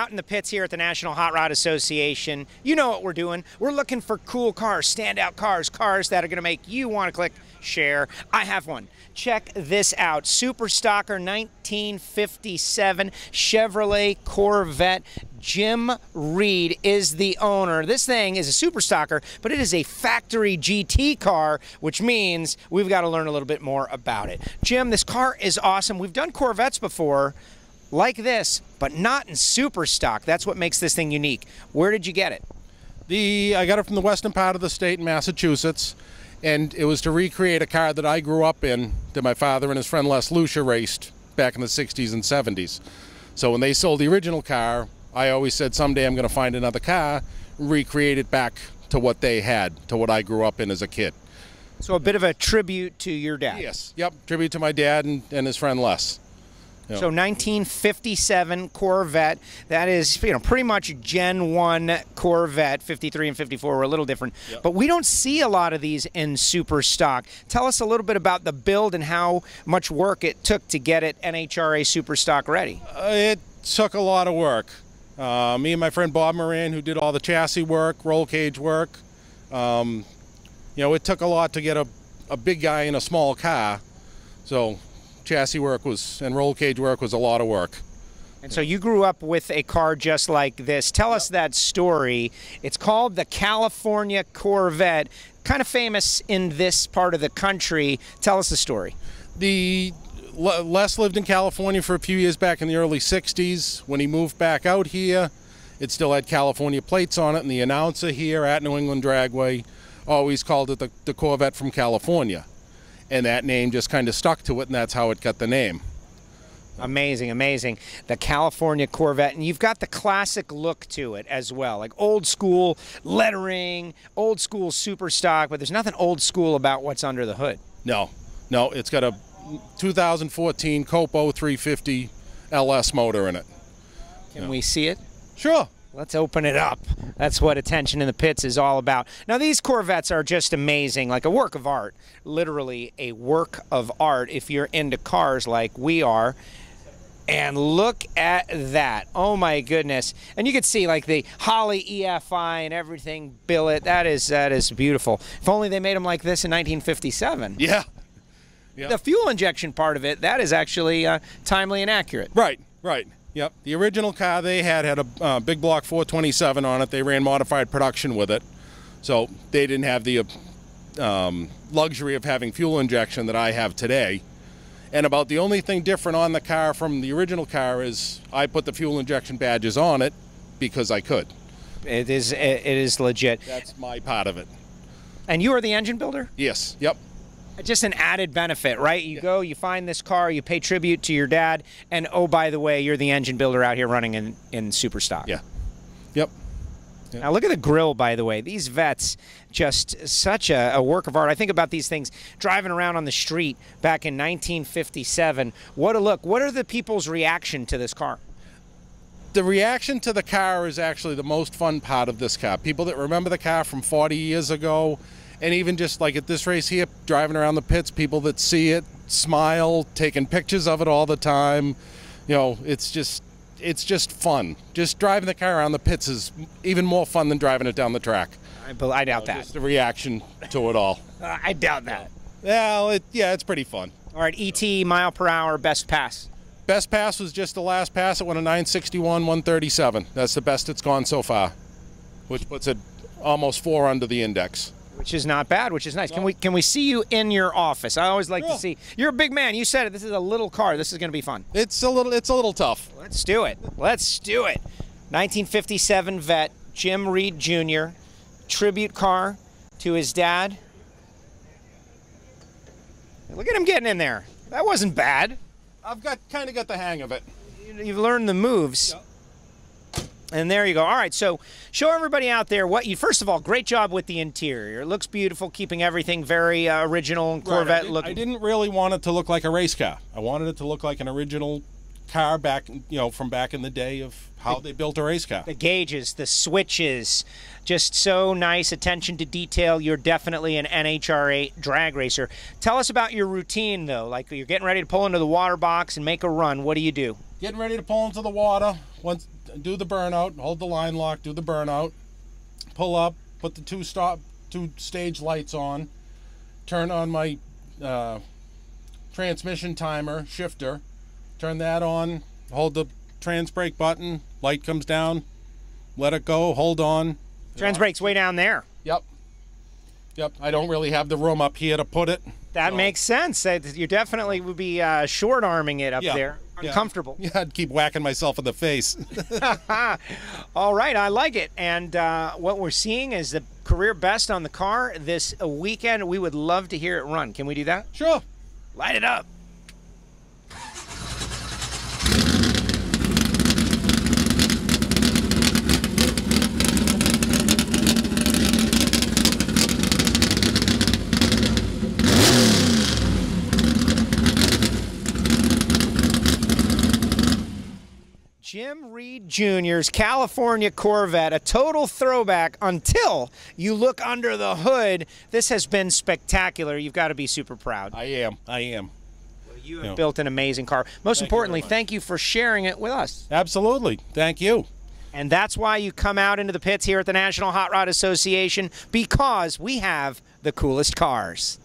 out in the pits here at the National Hot Rod Association. You know what we're doing. We're looking for cool cars, standout cars, cars that are going to make you want to click share. I have one. Check this out Super Stocker 1957 Chevrolet Corvette. Jim Reid is the owner. This thing is a super stocker, but it is a factory GT car, which means we've got to learn a little bit more about it. Jim, this car is awesome. We've done Corvettes before like this, but not in super stock. That's what makes this thing unique. Where did you get it? The I got it from the western part of the state in Massachusetts, and it was to recreate a car that I grew up in that my father and his friend Les Lucia raced back in the 60s and 70s. So when they sold the original car, I always said someday I'm going to find another car, recreate it back to what they had, to what I grew up in as a kid. So a bit of a tribute to your dad. Yes. Yep. Tribute to my dad and, and his friend Les. So 1957 Corvette. That is, you know, pretty much Gen 1 Corvette. 53 and 54 were a little different. Yep. But we don't see a lot of these in super stock. Tell us a little bit about the build and how much work it took to get it NHRA super stock ready. Uh, it took a lot of work. Uh, me and my friend Bob Moran, who did all the chassis work, roll cage work. Um, you know, it took a lot to get a, a big guy in a small car. So chassis work was and roll cage work was a lot of work. And so you grew up with a car just like this. Tell us that story. It's called the California Corvette, kind of famous in this part of the country. Tell us the story. The Les lived in California for a few years back in the early 60s. When he moved back out here, it still had California plates on it, and the announcer here at New England Dragway always called it the, the Corvette from California. And that name just kind of stuck to it, and that's how it got the name. Amazing, amazing. The California Corvette, and you've got the classic look to it as well, like old school lettering, old school super stock, but there's nothing old school about what's under the hood. No, no, it's got a 2014 Copo 350 LS motor in it. Can yeah. we see it? Sure. Let's open it up. That's what attention in the pits is all about. Now, these Corvettes are just amazing, like a work of art. Literally a work of art if you're into cars like we are. And look at that. Oh my goodness. And you can see like the Holley EFI and everything billet. That is that is beautiful. If only they made them like this in 1957. Yeah. Yep. The fuel injection part of it, that is actually uh, timely and accurate. Right, right. Yep. The original car they had had a uh, big block 427 on it. They ran modified production with it. So they didn't have the um, luxury of having fuel injection that I have today. And about the only thing different on the car from the original car is I put the fuel injection badges on it because I could. It is it is legit. That's my part of it. And you are the engine builder? Yes. Yep just an added benefit, right? You yeah. go, you find this car, you pay tribute to your dad, and oh, by the way, you're the engine builder out here running in, in super stock. Yeah. Yep. yep. Now look at the grill, by the way. These Vettes, just such a, a, work of art. I think about these things driving around on the street back in 1957. What a look. What are the people's reaction to this car? The reaction to the car is actually the most fun part of this car. People that remember the car from 40 years ago, and even just like at this race here, driving around the pits, people that see it smile, taking pictures of it all the time. You know, it's just it's just fun. Just driving the car around the pits is even more fun than driving it down the track. I, I doubt that. Just the reaction to it all. I doubt that. Well, it, yeah, it's pretty fun. All right, ET mile per hour best pass. Best pass was just the last pass. It went a 961, 137. That's the best it's gone so far, which puts it almost four under the index which is not bad, which is nice. Can we can we see you in your office? I always like to see. You're a big man. You said it. This is a little car. This is going to be fun. It's a little it's a little tough. Let's do it. Let's do it. 1957 Vette Jim Reid Jr. tribute car to his dad. Look at him getting in there. That wasn't bad. I've got kind of got the hang of it. You've learned the moves. Yep. And there you go. All right, so show everybody out there what you. First of all, great job with the interior. It looks beautiful, keeping everything very uh, original and Corvette right. looking. I didn't really want it to look like a race car. I wanted it to look like an original car back, you know, from back in the day of how the, they built a race car. The gauges, the switches, just so nice. Attention to detail. You're definitely an NHRA drag racer. Tell us about your routine, though. Like you're getting ready to pull into the water box and make a run. What do you do? Getting ready to pull into the water. Once do the burnout, hold the line lock, do the burnout, pull up, put the two stop, two stage lights on, turn on my uh, transmission timer shifter, turn that on, hold the trans brake button, light comes down, let it go, hold on. Trans brake's way down there. Yep. Yep. I don't really have the room up here to put it. That So- makes sense. That You definitely would be uh, short arming it up Yeah. there. Uncomfortable. Yeah, I'd keep whacking myself in the face. All right, I like it. And uh, what we're seeing is the career best on the car this weekend. We would love to hear it run. Can we do that? sure. Light it up. Jim Reid Jr.'s California Corvette, a total throwback until you look under the hood. This has been spectacular. You've got to be super proud. I am. I am. You have Yeah. built an amazing car. Most Thank importantly, much. thank you for sharing it with us. Absolutely. Thank you. And that's why you come out into the pits here at the National Hot Rod Association because we have the coolest cars.